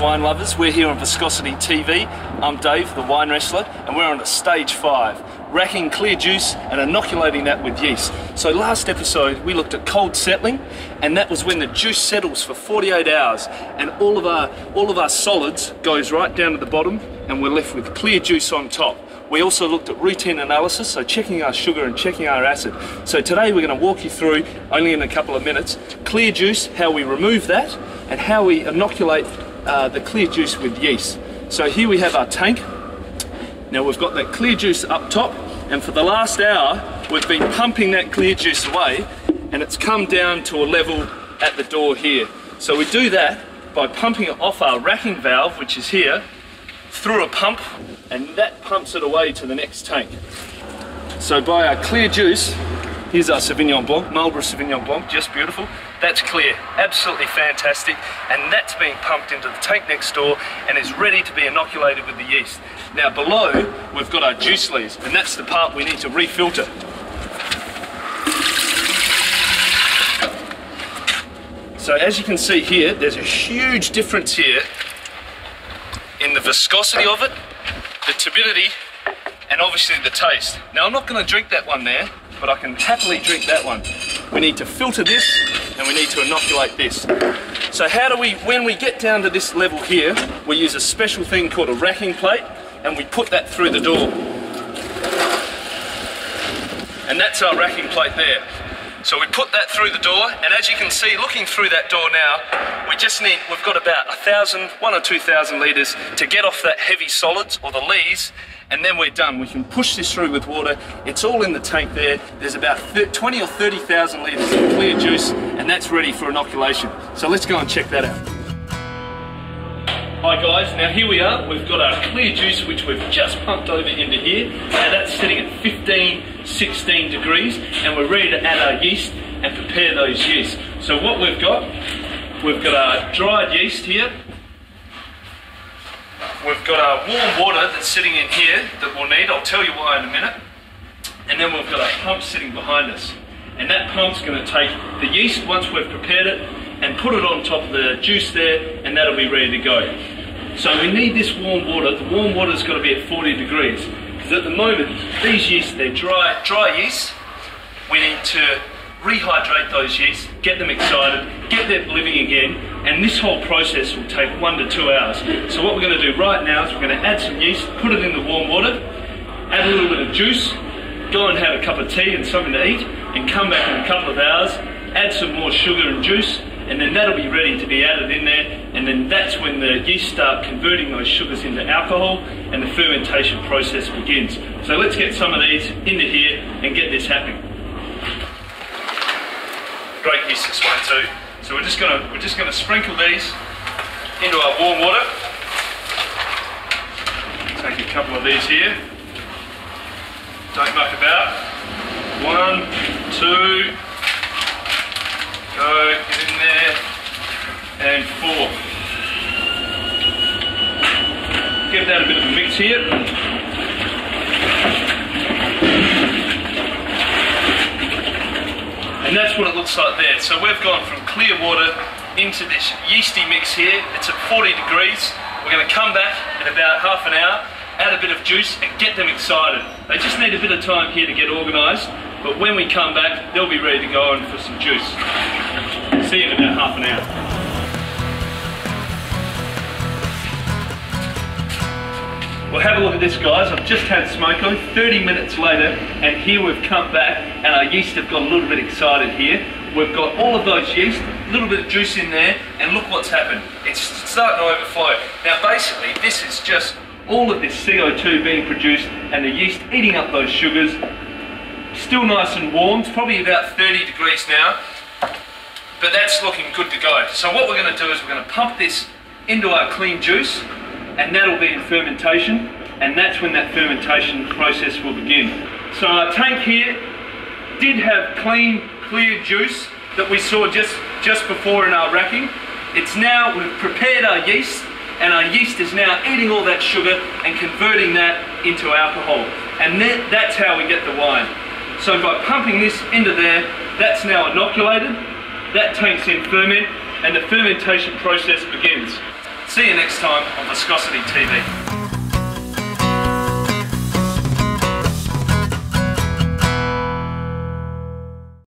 wine lovers. We're here on Viscosity TV. I'm Dave, the wine wrestler, and we're on to stage five, racking clear juice and inoculating that with yeast. So last episode we looked at cold settling, and that was when the juice settles for 48 hours, and all of our all of our solids goes right down to the bottom, and we're left with clear juice on top. We also looked at routine analysis, so checking our sugar and checking our acid. So today we're going to walk you through, only in a couple of minutes, clear juice, how we remove that, and how we inoculate uh, the clear juice with yeast. So here we have our tank. Now we've got that clear juice up top, and for the last hour we've been pumping that clear juice away, and it's come down to a level at the door here. So we do that by pumping it off our racking valve, which is here, through a pump, and that pumps it away to the next tank. So by our clear juice, here's our Sauvignon Blanc, Marlborough Sauvignon Blanc, just beautiful. That's clear, absolutely fantastic, and that's being pumped into the tank next door and is ready to be inoculated with the yeast. Now below, we've got our juice lees, and that's the part we need to refilter. So as you can see here, there's a huge difference here in the viscosity of it, the turbidity, and obviously the taste. Now I'm not going to drink that one there, but I can happily drink that one. We need to filter this and we need to inoculate this. So how do we, when we get down to this level here, we use a special thing called a racking plate and we put that through the door. And that's our racking plate there. So we put that through the door, and as you can see, looking through that door now, we just need, we've got about a thousand, one or two thousand litres to get off that heavy solids, or the lees, and then we're done. We can push this through with water. It's all in the tank there. There's about 20 or 30,000 litres of clear juice, and that's ready for inoculation. So let's go and check that out. Hi guys, now here we are, we've got our clear juice which we've just pumped over into here. Now that's sitting at 15, 16 degrees and we're ready to add our yeast and prepare those yeast. So what we've got, we've got our dried yeast here. We've got our warm water that's sitting in here that we'll need, I'll tell you why in a minute. And then we've got our pump sitting behind us. And that pump's going to take the yeast once we've prepared it and put it on top of the juice there and that'll be ready to go. So we need this warm water. The warm water's got to be at 40 degrees. Because at the moment, these yeasts, they're dry, dry yeast. We need to rehydrate those yeasts, get them excited, get them living again, and this whole process will take one to two hours. So what we're going to do right now is we're going to add some yeast, put it in the warm water, add a little bit of juice, go and have a cup of tea and something to eat, and come back in a couple of hours, add some more sugar and juice, and then that'll be ready to be added in there and then that's when the yeast start converting those sugars into alcohol and the fermentation process begins. So let's get some of these into here and get this happening. Great yeast this one too. So we're just gonna we're just gonna sprinkle these into our warm water. Take a couple of these here. Don't muck about. One, two, Go, get in there. And four. Give that a bit of a mix here. And that's what it looks like there. So we've gone from clear water into this yeasty mix here. It's at 40 degrees. We're going to come back in about half an hour, add a bit of juice and get them excited. They just need a bit of time here to get organised. But when we come back, they'll be ready to go on for some juice. See you in about half an hour. Well, have a look at this, guys. I've just had smoke on 30 minutes later, and here we've come back, and our yeast have got a little bit excited here. We've got all of those yeast, a little bit of juice in there, and look what's happened. It's starting to overflow. Now, basically, this is just all of this CO2 being produced, and the yeast eating up those sugars, Still nice and warm, it's probably about 30 degrees now, but that's looking good to go. So what we're going to do is we're going to pump this into our clean juice, and that'll be in fermentation, and that's when that fermentation process will begin. So our tank here did have clean, clear juice that we saw just, just before in our racking. It's now, we've prepared our yeast, and our yeast is now eating all that sugar and converting that into alcohol. And then, that's how we get the wine. So by pumping this into there, that's now inoculated, that tank's in ferment, and the fermentation process begins. See you next time on Viscosity TV.